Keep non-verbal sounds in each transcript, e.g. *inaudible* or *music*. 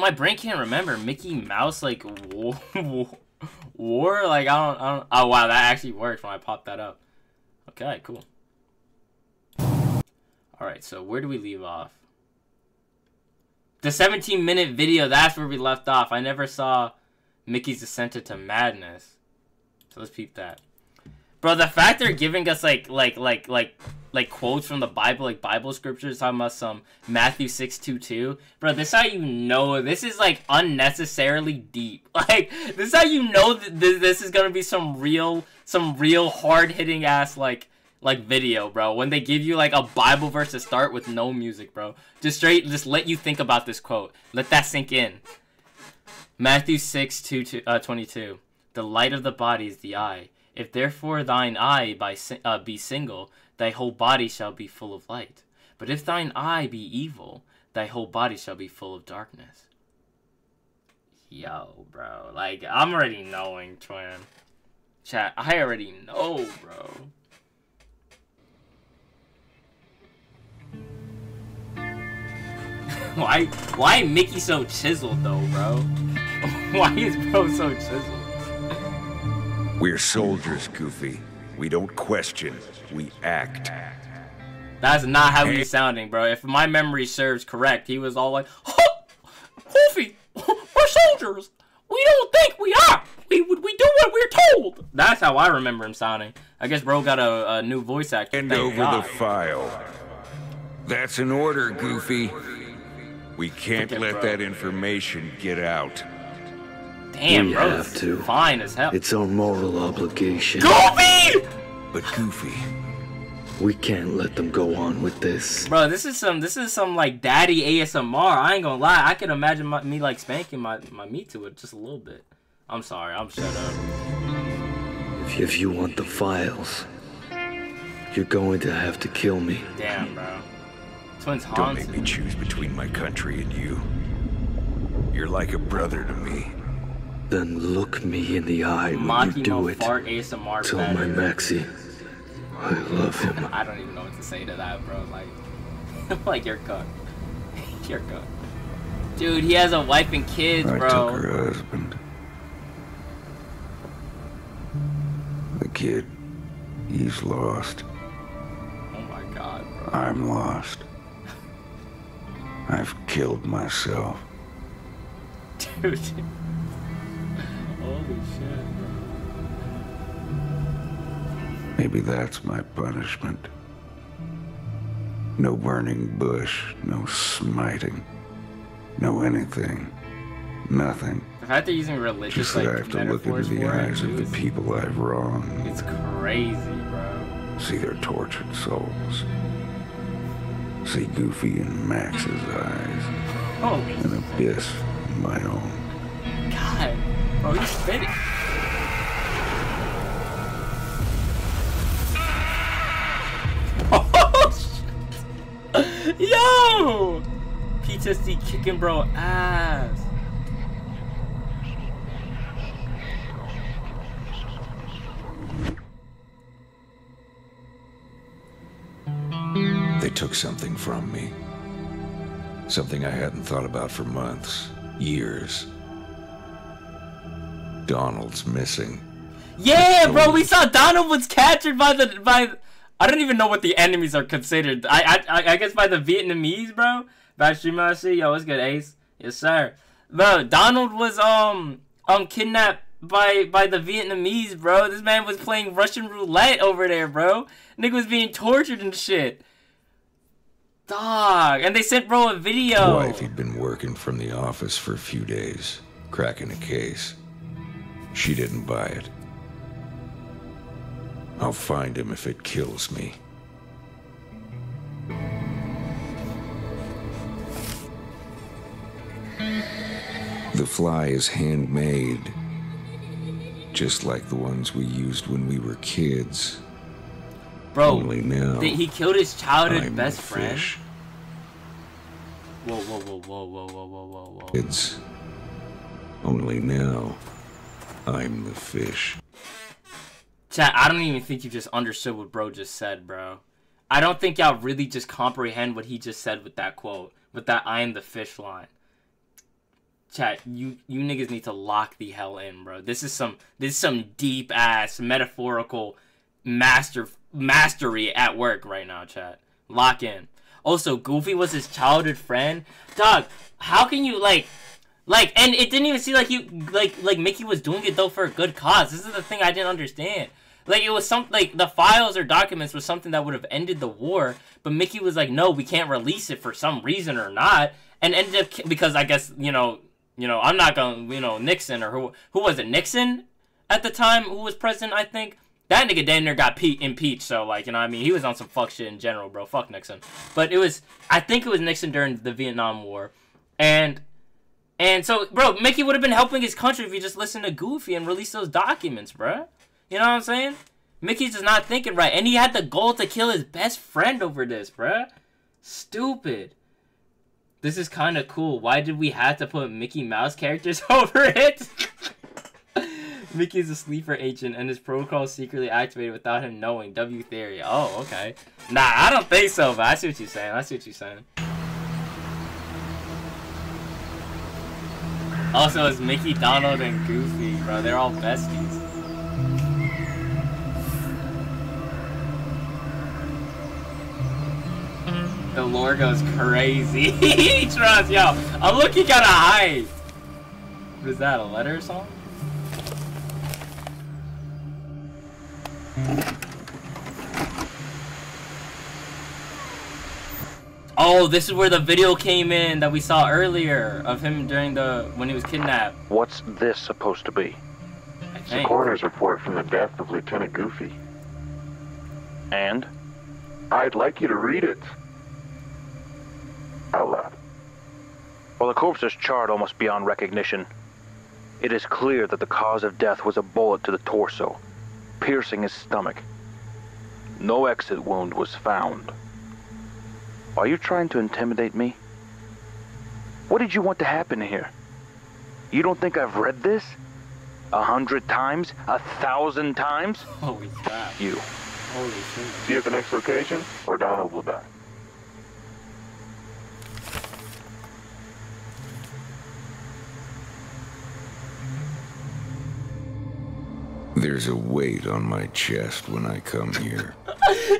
my brain can't remember. Mickey Mouse like war? Like I don't, I don't. Oh wow, that actually worked when I popped that up. Okay, cool. All right, so where do we leave off? The 17 minute video. That's where we left off. I never saw Mickey's descent into madness. So let's peep that. Bro, the fact they're giving us like like like like like quotes from the Bible, like Bible scriptures, talking about some Matthew six two two. Bro, this is how you know this is like unnecessarily deep. *laughs* Like this is how you know that this is gonna be some real some real hard hitting ass like like video, bro. When they give you like a Bible verse to start with no music, bro. Just straight, just let you think about this quote. Let that sink in. Matthew 6, 2, uh, 22. The light of the body is the eye. If therefore thine eye by, uh, be single, thy whole body shall be full of light. But if thine eye be evil, thy whole body shall be full of darkness. Yo, bro. Like, I'm already knowing, twin. Chat, I already know, bro. *laughs* why, why Mickey so chiseled, though, bro? *laughs* why is bro so chiseled? We're soldiers, Goofy. We don't question, we act. That's not how he's sounding, bro. If my memory serves correct, he was all like, oh, Goofy, we're soldiers. We don't think we are. We, we do what we're told. That's how I remember him sounding. I guess bro got a, a new voice actor. Hand over God. the file. That's an order, Goofy. We can't let that information get out. Damn, we bro. have to. Fine as hell. It's our moral obligation. Goofy! But Goofy. We can't let them go on with this. Bro, this is some this is some like daddy ASMR. I ain't gonna lie. I can imagine my, me like spanking my, my meat to it just a little bit. I'm sorry. I'm shut up. If, if you want the files, you're going to have to kill me. Damn, bro. Twins Don't make me choose between my country and you. You're like a brother to me. Then look me in the eye when Maki you do it. Fart ASMR Tell my Maxie I love him. *laughs* I don't even know what to say to that, bro. Like, *laughs* like you're cooked. *laughs* you're cooked. Dude, he has a wife and kids, I bro. I took her husband. The kid, he's lost. Oh my god, bro. I'm lost. I've killed myself. Dude. Holy shit, Maybe that's my punishment. No burning bush, no smiting, no anything, nothing. The fact they're using religious Just like that I have to look into the eyes of the people I've wronged. It's crazy, bro. See their tortured souls. See Goofy in Max's eyes. Holy An abyss in my own. God, bro, he's spitting. *laughs* Oh, Yo! PTSD kicking bro ass. They took something from me. Something I hadn't thought about for months, years. Donald's missing. Yeah, bro, we saw Donald was captured by the by I don't even know what the enemies are considered. I I I guess by the Vietnamese, bro. Bashimasi, yo, what's good, Ace? Yes, sir. Bro, Donald was um um kidnapped by by the Vietnamese, bro. This man was playing Russian roulette over there, bro. Nigga was being tortured and shit. Dog, and they sent bro a video. Wife, he'd been working from the office for a few days, cracking a case. She didn't buy it. I'll find him if it kills me. The fly is handmade, just like the ones we used when we were kids. Bro, Only now, he killed his childhood I'm best friend. fish. Whoa, whoa, whoa, whoa, whoa, whoa, whoa, whoa, whoa. Kids. Only now, I'm the fish. Chat, I don't even think you just understood what bro just said, bro. I don't think y'all really just comprehend what he just said with that quote. with that I am the fish line. Chat, you you niggas need to lock the hell in, bro. This is some this is some deep ass metaphorical master mastery at work right now, chat. Lock in. Also, Goofy was his childhood friend. Dog, how can you like like and it didn't even seem like you like like Mickey was doing it though for a good cause. This is the thing I didn't understand. Like it was some like the files or documents was something that would have ended the war, but Mickey was like, "No, we can't release it for some reason or not." And ended up because I guess, you know, you know, I'm not gonna you know, Nixon or who who was it? Nixon at the time who was president, I think. That nigga damn got pe- impeached, so like, you know what I mean? He was on some fuck shit in general, bro. Fuck Nixon. But it was I think it was Nixon during the Vietnam War. And and so, bro, Mickey would have been helping his country if he just listened to Goofy and released those documents, bro. You know what I'm saying? Mickey's just not thinking right. And he had the goal to kill his best friend over this, bro. Stupid. This is kind of cool. Why did we have to put Mickey Mouse characters *laughs* over it? *laughs* Mickey's a sleeper agent and his protocol secretly activated without him knowing. W theory. Oh, okay. Nah, I don't think so, but I see what you're saying. I see what you're saying. Also, it's Mickey, Donald, and Goofy, bro. They're all besties. The lore goes crazy. *laughs* Trust, yo. I'm looking kind of high. What is that, a letter or something? Oh, this is where the video came in that we saw earlier of him during the when he was kidnapped. What's this supposed to be? I It's a coroner's report from the death of Lieutenant Goofy. And? I'd like you to read it. Out loud. While the corpse is charred almost beyond recognition, it is clear that the cause of death was a bullet to the torso, piercing his stomach. No exit wound was found. Are you trying to intimidate me? What did you want to happen here? You don't think I've read this? A hundred times? A thousand times? Holy crap. You. Holy shit. See you at the next location, or Donald will die. There's a weight on my chest when I come here, yeah, *laughs* every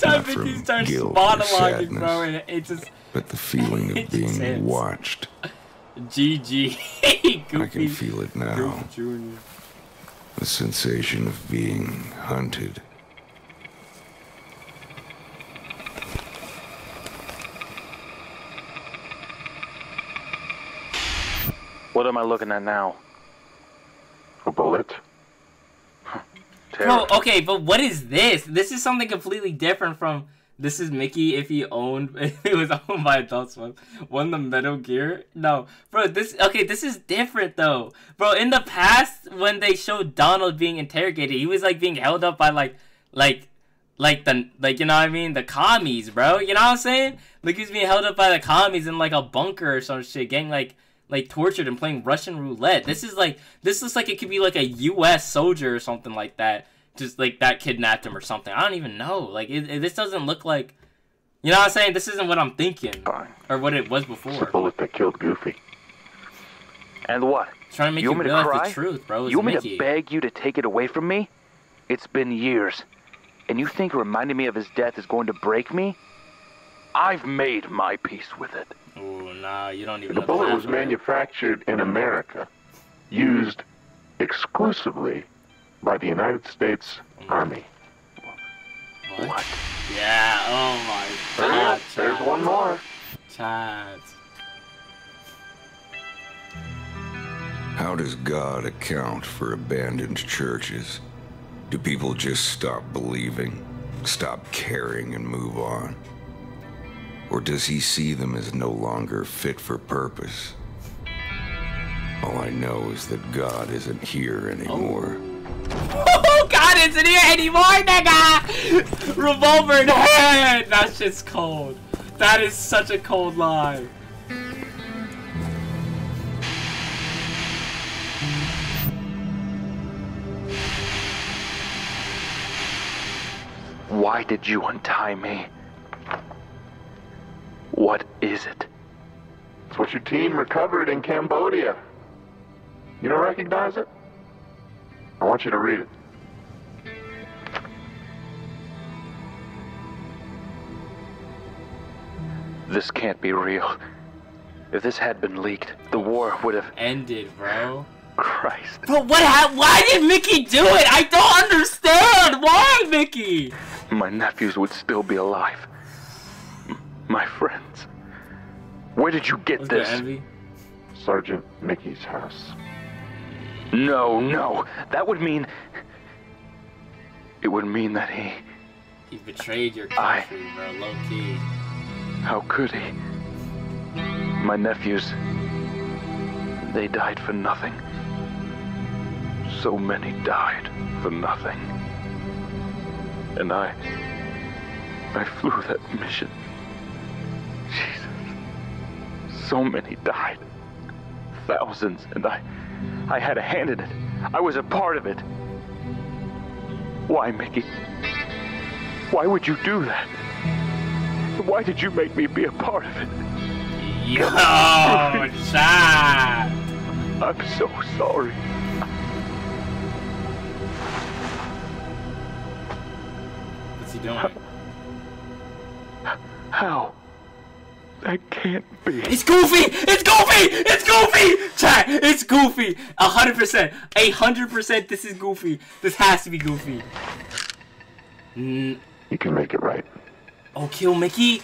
time Not from Mickey starts guilt or monologuing, bro, sadness. and it just but the feeling of *laughs* being sense. watched, GG. *laughs* Goofy, I can feel it now. The sensation of being hunted. What am I looking at now? A bullet? Terror. Bro, okay, but what is this? This is something completely different from this is Mickey if he owned *laughs* if it was owned by Adult Swim. Won the Metal Gear? No. Bro, this okay, this is different though. Bro, in the past when they showed Donald being interrogated, he was like being held up by like like like the like you know what I mean, the commies, bro. You know what I'm saying? Like he's being held up by the commies in like a bunker or some shit, getting like like tortured and playing Russian roulette. This is like this looks like it could be like a U.S. soldier or something like that. Just like that kidnapped him or something. I don't even know. Like it, it- this doesn't look like. You know what I'm saying? This isn't what I'm thinking or what it was It's the bullet that killed Goofy. And what? Trying to make You you, want me to realize cry? the truth, bro. It's You want me to beg you to take it away from me? It's been years. And you think reminding me of his death is going to break me? I've made my peace with it. Ooh, nah, you don't even The know bullet half was manufactured in America, used exclusively by the United States Army. What? What? Yeah, oh my Hurry god. up, there's Chad. one more. Chad. How does God account for abandoned churches? Do people just stop believing, stop caring, and move on? Or does he see them as no longer fit for purpose? All I know is that God isn't here oh. anymore. Oh Oh, god, isn't here anymore, nigga! Revolver in hand! That shit's cold. That is such a cold line. Why did you untie me? What is it? It's what your team recovered in Cambodia. You don't recognize it? I want you to read it. This can't be real. If this had been leaked, the war would have. Ended, bro. Christ. But what hap- Why did Mickey do it? I don't understand. Why, Mickey? My nephews would still be alive. M- My friends. Where did you get Let's this? Envy. Sergeant Mickey's house. No, no. That would mean. It would mean that he. He betrayed your I- country, bro. Low key. How could he? My nephews. They died for nothing. So many died for nothing. And I. I flew that mission. Jesus. So many died. Thousands. And I. I had a hand in it. I was a part of it. Why, Mickey? Why would you do that? Why did you make me be a part of it? Yo, *laughs* chat. I'm so sorry. What's he doing? How? That can't be. It's Goofy! It's Goofy! It's Goofy! Chat, it's Goofy! A hundred percent. A hundred percent this is Goofy. This has to be Goofy. Mm, You can make it right. oh, kill Mickey?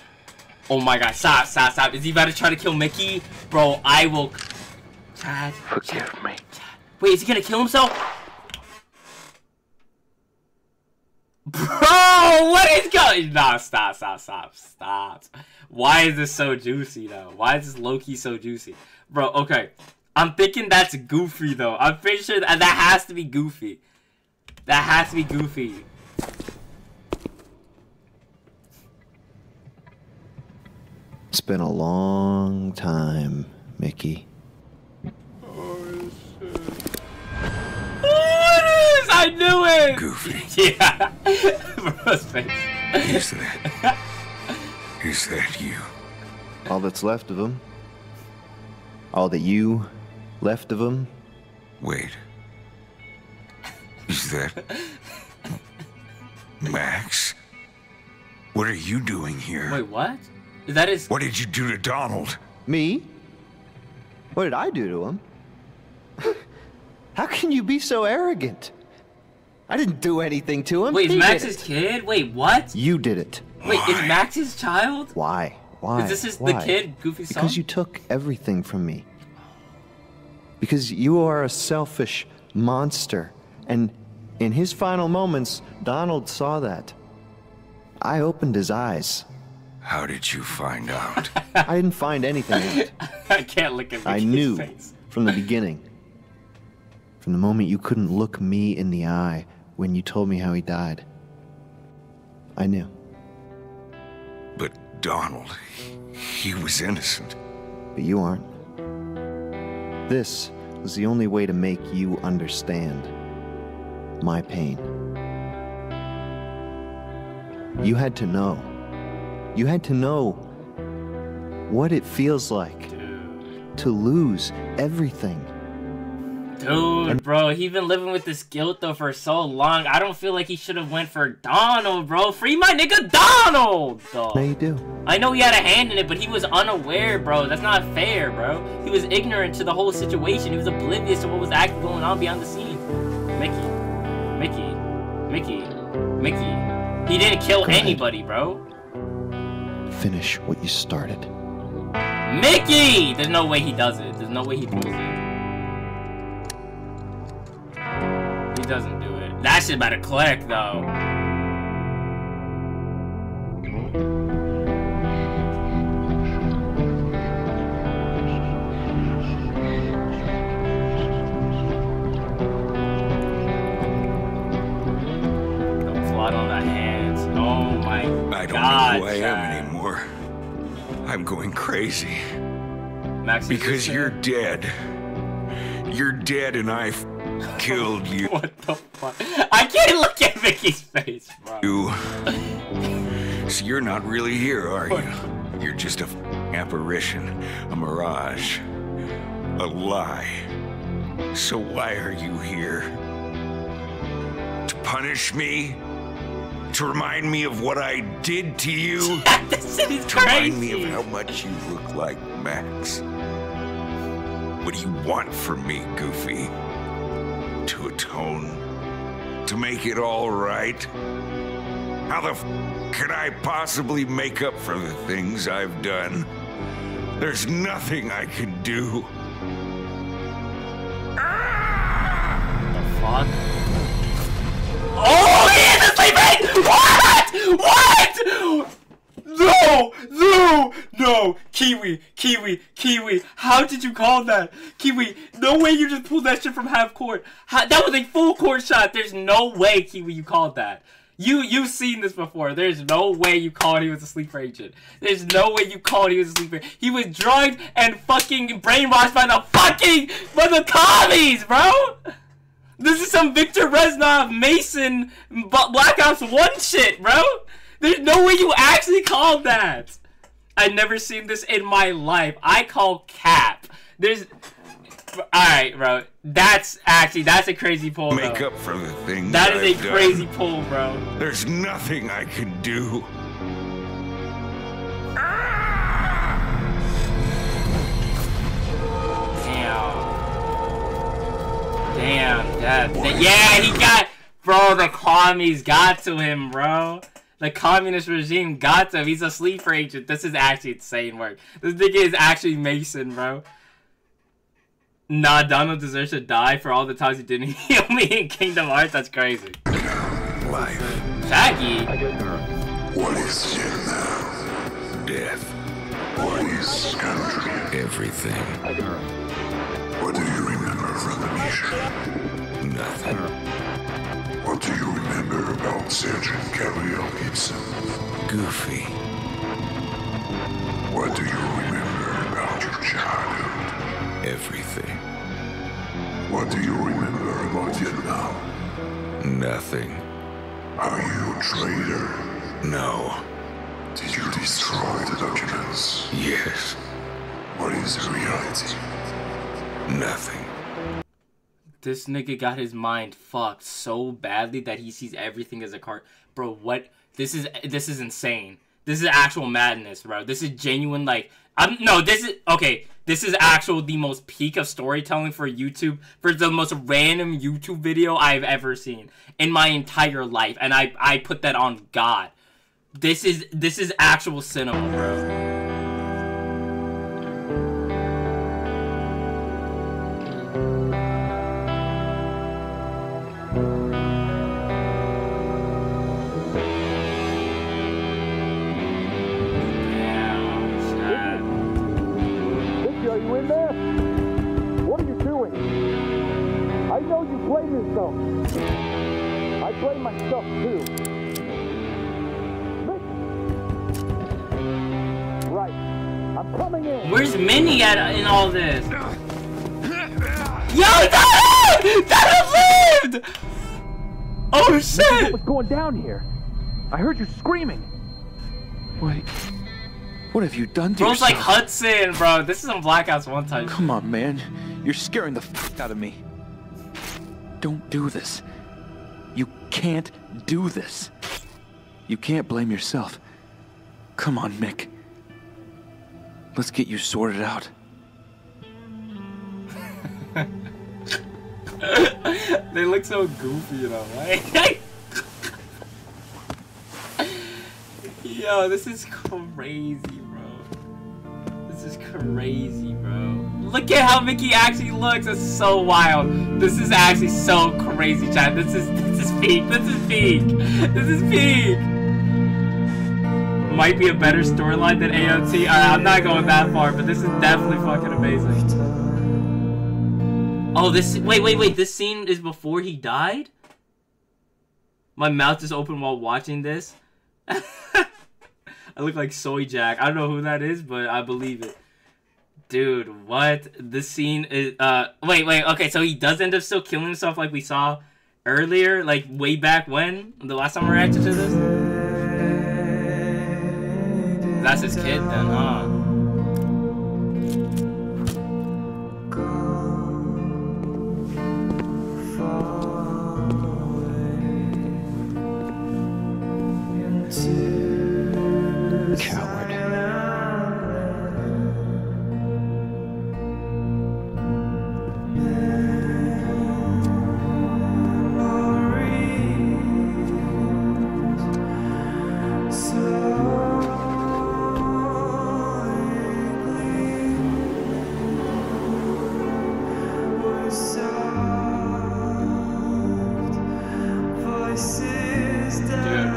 Oh my god, stop, stop, stop. Is he about to try to kill Mickey? Bro, I will... Chat, Forgive me. Wait, is he gonna kill himself? Bro, what is going? Nah, stop, stop, stop, stop. Why is this so juicy though? Why is this lowkey so juicy, bro? Okay, I'm thinking that's Goofy though. I'm pretty sure that that has to be Goofy. That has to be Goofy. It's been a long time, Mickey. Oh, it is! I knew it. Goofy, *laughs* Yeah. *laughs* Bro's face. that... *laughs* Is that you? All that's left of him. All that you left of him. Wait. Is that... Max? What are you doing here? Wait, what? Is that his? What did you do to Donald? Me? What did I do to him? How can you be so arrogant? I didn't do anything to him. Wait, is He Max did it. kid? Wait, what? You did it. Wait, is Max his child? Why? Why? Is this his, the kid, Goofy son? Because you took everything from me. Because you are a selfish monster. And in his final moments, Donald saw that. I opened his eyes. How did you find out? *laughs* I didn't find anything in it. *laughs* I can't look at my face. I knew face. from the beginning. From the moment you couldn't look me in the eye when you told me how he died. I knew. Donald, he was innocent. But you aren't. This was the only way to make you understand my pain. You had to know. You had to know what it feels like to lose everything. Dude, bro, he been living with this guilt though for so long. I don't feel like he should have went for Donald, bro. Free my nigga Donald, though. you do. I know he had a hand in it, but he was unaware, bro. That's not fair, bro. He was ignorant to the whole situation. He was oblivious to what was actually going on behind the scenes. Mickey, Mickey, Mickey, Mickey. He didn't kill Go ahead. anybody, bro. Finish what you started. Mickey! There's no way he does it. There's no way he pulls it. Doesn't do it. That shit about to click, though. Don't fly on the hands. Oh my I don't god. know who I Chad. am anymore. I'm going crazy. Max Because you're dead. You're dead and I killed you. *laughs* What the fuck? I can't look at Vicky's face, bro. You. So you're not really here, are you? You're just a f- apparition, a mirage, a lie. So why are you here? To punish me? To remind me of what I did to you? *laughs* this is to remind me of how much you look like Max. What do you want from me, Goofy? To atone? To make it all right? How the f could I possibly make up for the things I've done? There's nothing I can do. The fuck? Oh, he is sleeping! What? What? No! No! No! Kiwi! Kiwi! Kiwi! How did you call that? Kiwi, no way you just pulled that shit from half court. How, that was a full court shot. There's no way, Kiwi, you called that. You, you've seen this before. There's no way you called he was a sleeper agent. There's no way you called he was a sleeper. He was drugged and fucking brainwashed by the fucking, by the commies, bro! This is some Viktor Reznov Mason Black Ops 1 shit, bro! There's no way you actually called that! I've never seen this in my life. I call cap. There's. Alright, bro. That's actually, that's a crazy pull, Make though. up for the things That is I've a done. crazy pull, bro. There's nothing I can do. Damn. Damn, that, that- yeah, he got, bro, the commies got to him, bro. The communist regime got him. He's a sleeper agent. This is actually insane work. This nigga is actually Mason, bro. Nah, Donald deserves to die for all the times he didn't *laughs* heal me in Kingdom Hearts. That's crazy. Life, Shaggy. What is it now? death, What is country? everything, What do you remember from the mission? nothing. What do you remember about Sergeant Gabriel Gibson? Goofy, What do you remember about your childhood? everything, What do you remember about Vietnam? nothing. Are you a traitor? No, Did you destroy the documents? yes, What is reality? nothing. This nigga got his mind fucked so badly that he sees everything as a cart. Bro, what? This is this is insane. This is actual madness, bro. This is genuine. Like, I'm no. This is okay. This is actual the most peak of storytelling for YouTube for the most random YouTube video I've ever seen in my entire life, and I I put that on God. This is this is actual cinema, bro. Know you blame yourself. I blame myself too. Vicky! Right. I'm coming in. Where's Minnie at in all this? Yo, Donald! Donald lived! Oh shit! What's going down here? I heard you screaming. Wait. What have you done to Bro's yourself? like Hudson, bro. This is on Black Ops one time. Come on, man. You're scaring the f out of me. Don't do this. You can't do this. You can't blame yourself. Come on, Mick. Let's get you sorted out. *laughs* they look so goofy, you know, right? *laughs* Yo, this is crazy, bro. This is crazy, bro. Look at how Mickey actually looks. It's so wild. This is actually so crazy, chat. This is this is peak. This is peak. This is peak. Might be a better storyline than AOT. Alright, I'm not going that far, but this is definitely fucking amazing. Oh, this. Wait, wait, wait. This scene is before he died? My mouth is open while watching this. *laughs* I look like Soyjak. I don't know who that is, but I believe it. Dude, what? This scene is. Uh, wait, wait. Okay, so he does end up still killing himself like we saw earlier, like way back when? The last time I reacted to this? That's his kid then, huh?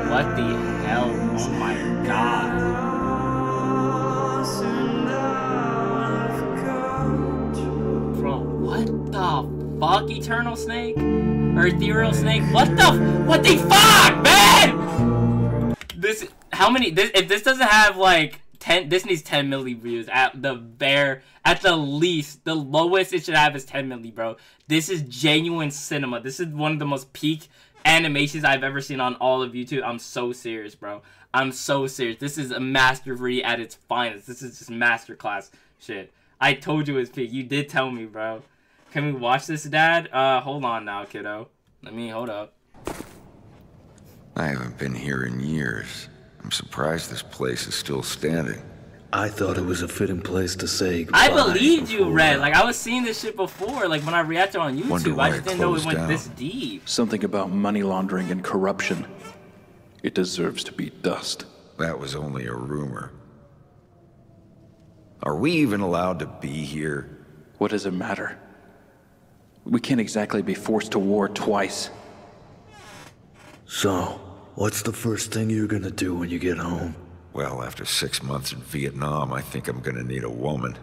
What the hell? Oh my god. What the fuck, Eternal Snake? Or Ethereal Snake? What the? What the fuck, man? This, how many? This, if this doesn't have like 10, this needs 10 milli views at the bare, at the least. The lowest it should have is 10 milli, bro. This is genuine cinema. This is one of the most peak animations I've ever seen on all of YouTube. I'm so serious, bro. I'm so serious. This is a mastery at its finest. This is just masterclass shit. I told you it's peak. You did tell me, bro. Can we watch this, Dad? Uh, hold on now, kiddo. Let me hold up. I haven't been here in years. I'm surprised this place is still standing. I thought it was a fitting place to say goodbye. I believed you, Red. Like I was seeing this shit before. Like when I reacted on YouTube, I just didn't know it went down. this deep. Something about money laundering and corruption. It deserves to be dust. That was only a rumor. Are we even allowed to be here? What does it matter? We can't exactly be forced to war twice. So, what's the first thing you're gonna do when you get home? Well, after six months in Vietnam, I think I'm gonna need a woman.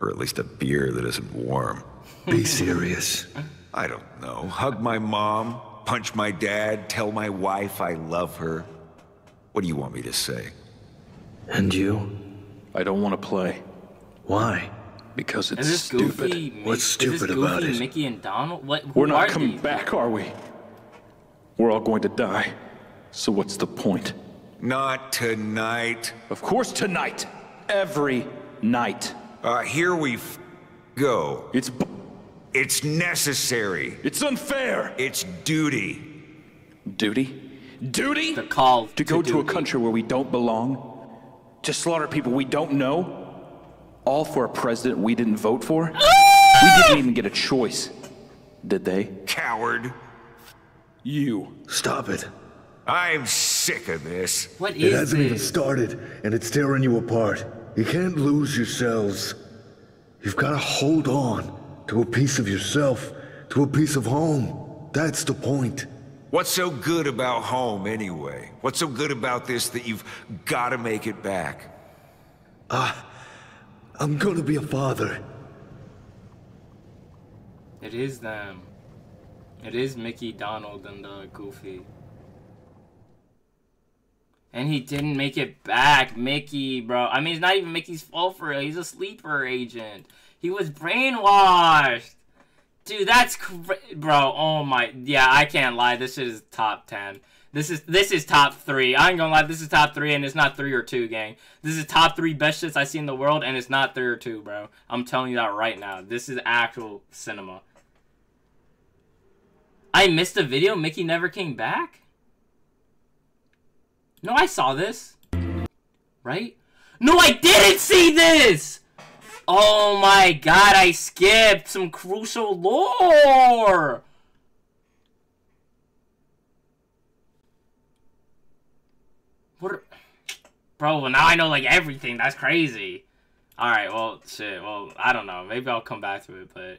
Or at least a beer that isn't warm. *laughs* Be serious. I don't know. Hug my mom, punch my dad, tell my wife I love her. What do you want me to say? And you? I don't want to play Why? because it's Is stupid. Goofy? Mi- What's is stupid Goofy, about it? Mickey and Donald? What? We're not coming these? back, are we? We're all going to die. So what's the point? Not tonight. Of course tonight. Every night. Uh, here we f- go. It's b- It's necessary. it's unfair. It's duty. Duty? Duty? The call to go to a country where we don't belong? To slaughter people we don't know? All for a president we didn't vote for? we didn't even get a choice. Did they? Coward. You. Stop it. I'm sick of this. What It is hasn't even started, and it's tearing you apart. You can't lose yourselves. You've got to hold on to a piece of yourself, to a piece of home. That's the point. What's so good about home, anyway? What's so good about this that you've got to make it back? Ah, I'm gonna be a father. It is them. It is Mickey, Donald, and uh, Goofy. And he didn't make it back, Mickey, bro. I mean, it's not even Mickey's fault for it. He's a sleeper agent. He was brainwashed. Dude, that's bro. Oh my, yeah, I can't lie. This is top ten. This is this is top three. I ain't gonna lie. This is top three, and it's not three or two, gang. This is top three best shits I see in the world, and it's not three or two, bro. I'm telling you that right now. This is actual cinema. I missed the video. Mickey never came back. No, I saw this. Right? No, I didn't see this. Oh my god, I skipped some crucial lore. What? Bro, well, now I know like everything. That's crazy. All right, well, shit. Well, I don't know. Maybe I'll come back to it, but